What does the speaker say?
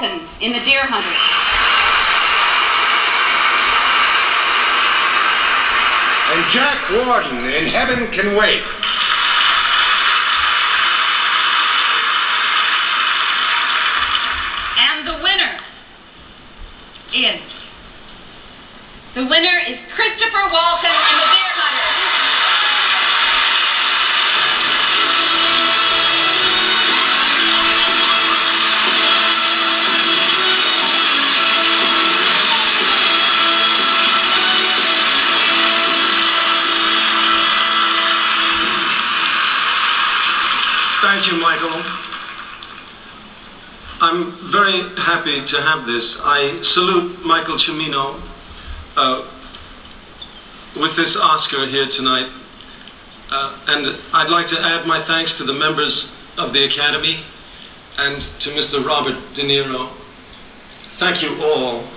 Hunter. And Jack Warden in Heaven Can Wait. And the winner is. The winner is Christopher Walken and the Thank you, Michael. I'm very happy to have this. I salute Michael Cimino uh, with this Oscar here tonight. Uh, and I'd like to add my thanks to the members of the Academy and to Mr. Robert De Niro. Thank you all